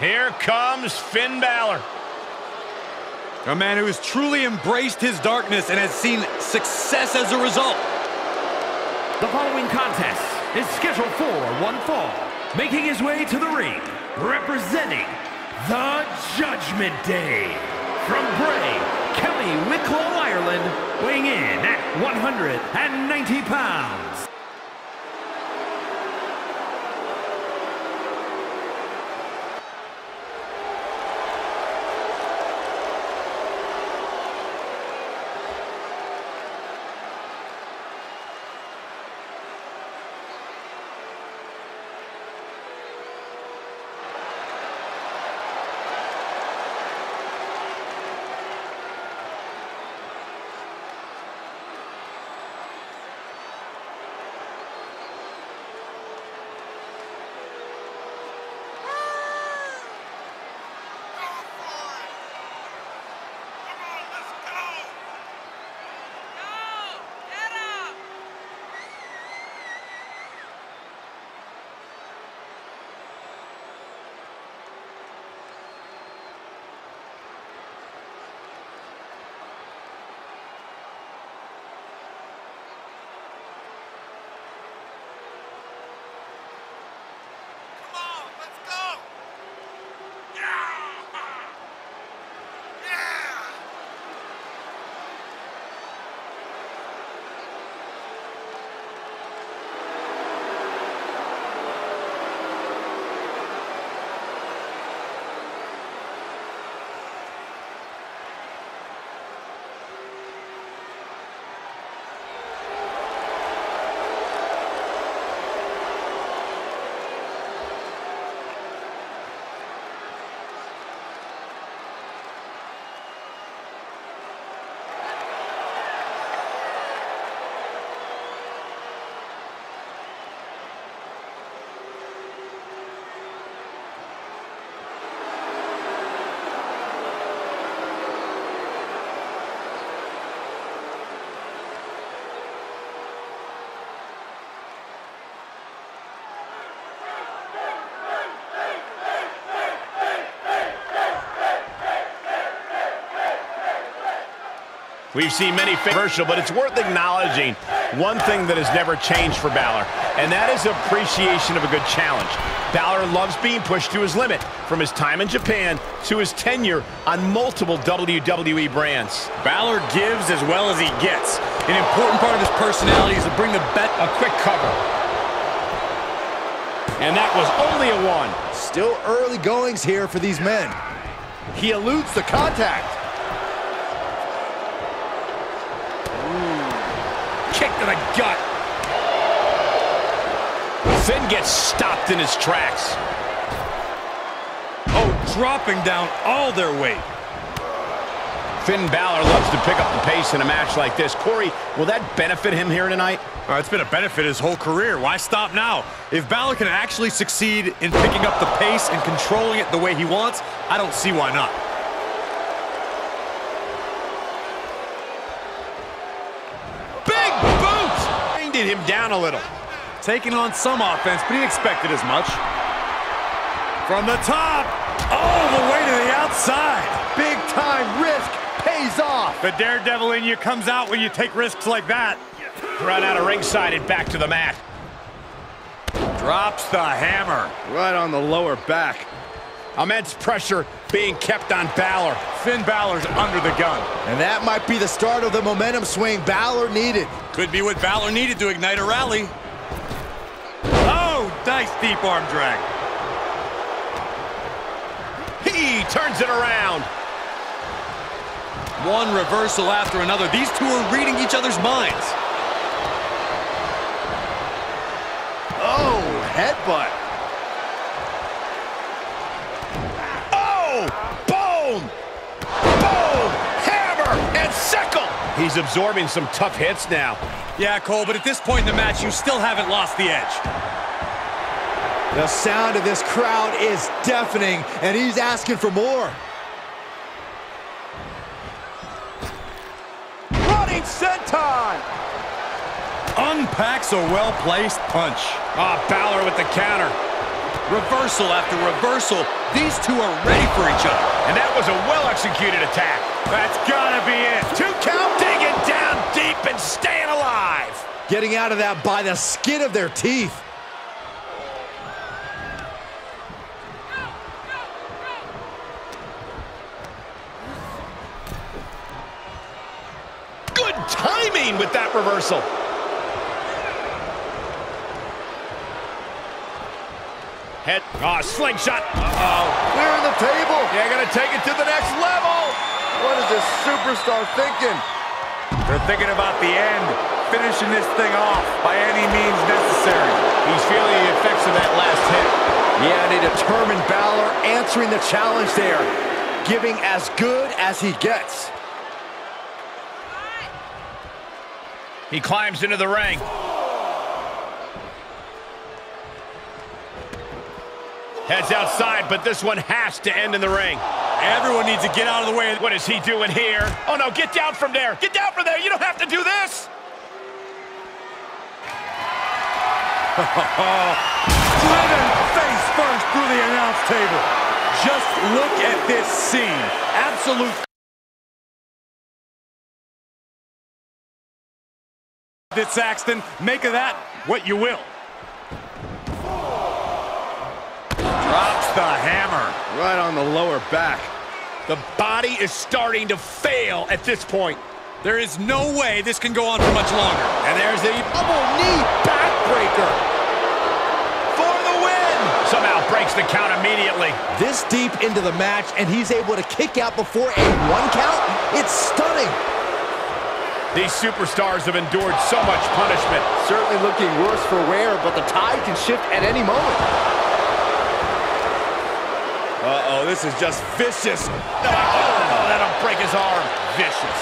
Here comes Finn Balor. A man who has truly embraced his darkness and has seen success as a result. The following contest is scheduled for one fall. Making his way to the ring, representing the Judgment Day. From Bray, County Wicklow, Ireland, weighing in at 190 pounds. We've seen many commercial, but it's worth acknowledging one thing that has never changed for Balor, and that is appreciation of a good challenge. Balor loves being pushed to his limit, from his time in Japan to his tenure on multiple WWE brands. Balor gives as well as he gets. An important part of his personality is to bring the bet a quick cover. And that was only a one. Still early goings here for these men. He eludes the contact. Kick to the gut. Finn gets stopped in his tracks. Oh, dropping down all their weight. Finn Balor loves to pick up the pace in a match like this. Corey, will that benefit him here tonight? Uh, it's been a benefit his whole career. Why stop now? If Balor can actually succeed in picking up the pace and controlling it the way he wants, I don't see why not. Him down a little. Taking on some offense, but he expected as much. From the top, all the way to the outside. Big time risk pays off. The daredevil in you comes out when you take risks like that. Run out of ringside and back to the mat. Drops the hammer. Right on the lower back. Immense pressure being kept on Balor. Finn Balor's under the gun. And that might be the start of the momentum swing Balor needed. Could be what Balor needed to ignite a rally. Oh, nice deep arm drag. He turns it around. One reversal after another. These two are reading each other's minds. Oh, headbutt. He's absorbing some tough hits now. Yeah, Cole, but at this point in the match, you still haven't lost the edge. The sound of this crowd is deafening, and he's asking for more. Running senton! Unpacks a well-placed punch. Ah, oh, Balor with the counter. Reversal after reversal. These two are ready for each other. And that was a well-executed attack. That's gotta be it. Two count, digging down deep and staying alive. Getting out of that by the skin of their teeth. Good timing with that reversal. Head, oh, slingshot. Uh-oh. Clearing the table. Yeah, gonna take it to the next level. What is this superstar thinking? They're thinking about the end, finishing this thing off by any means necessary. He's feeling the effects of that last hit. Yeah, and a determined Balor answering the challenge there. Giving as good as he gets. He climbs into the ring. Heads outside, but this one has to end in the ring. Everyone needs to get out of the way. What is he doing here? Oh no, get down from there. Get down from there. You don't have to do this. Driven face first through the announce table. Just look at this scene. Absolute This Saxton, make of that what you will. The hammer. Right on the lower back. The body is starting to fail at this point. There is no way this can go on for much longer. And there's the double knee backbreaker for the win. Somehow breaks the count immediately. This deep into the match, and he's able to kick out before a one count? It's stunning. These superstars have endured so much punishment. Certainly looking worse for wear, but the tide can shift at any moment. Uh-oh, this is just vicious. Oh, oh, that'll break his arm. Vicious.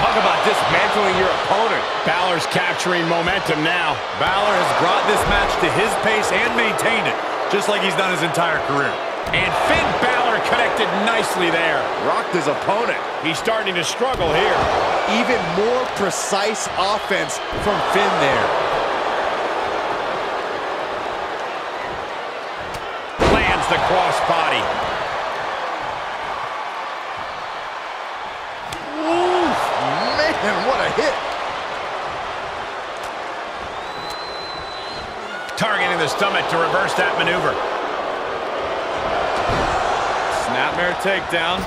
Talk about dismantling your opponent. Balor's capturing momentum now. Balor has brought this match to his pace and maintained it, just like he's done his entire career. And Finn Balor connected nicely there. Rocked his opponent. He's starting to struggle here. Even more precise offense from Finn there. Lands the crossbody. Oof, man, what a hit. Targeting the stomach to reverse that maneuver. Snapmare takedown.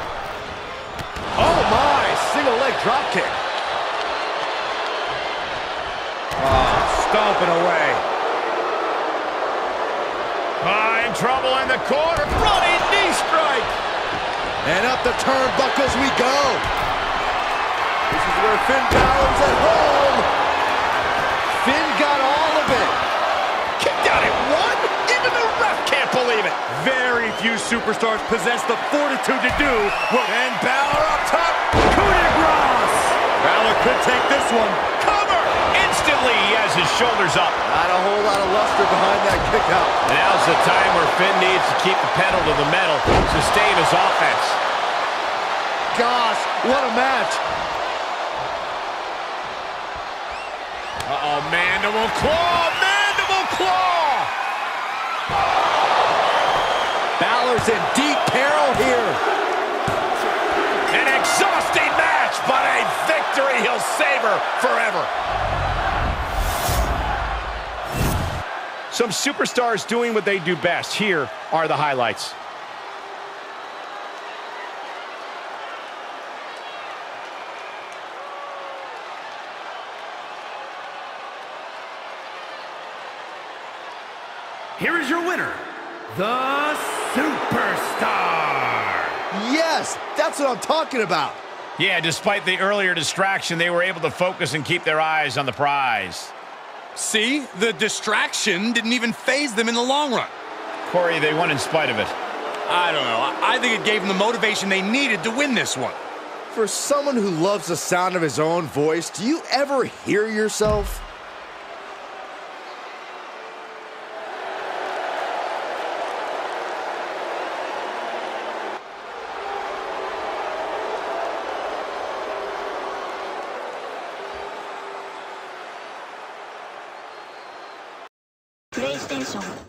Oh my, single leg drop kick. Stomping away. Ah, in trouble in the corner. Running knee strike. And up the turnbuckles we go. This is where Finn Balor's at home. Finn got all of it. Kicked out at one. Even the ref can't believe it. Very few superstars possess the fortitude to do what... And Balor up top. Coup de grace. Balor could take this one. Cover. Instantly, he has his shoulders up. Not a whole lot of luster behind that kick out. Now's the time where Finn needs to keep the pedal to the metal, sustain his offense. Gosh, what a match. Uh-oh, mandible claw, mandible claw! Balor's in deep peril here. An exhausting match, but a victory he'll savor forever. Some superstars doing what they do best. Here are the highlights. Here is your winner, the that's what I'm talking about. Yeah, despite the earlier distraction, they were able to focus and keep their eyes on the prize. See? The distraction didn't even phase them in the long run. Corey, they won in spite of it. I don't know. I I think it gave them the motivation they needed to win this one. For someone who loves the sound of his own voice, do you ever hear yourself? 生活。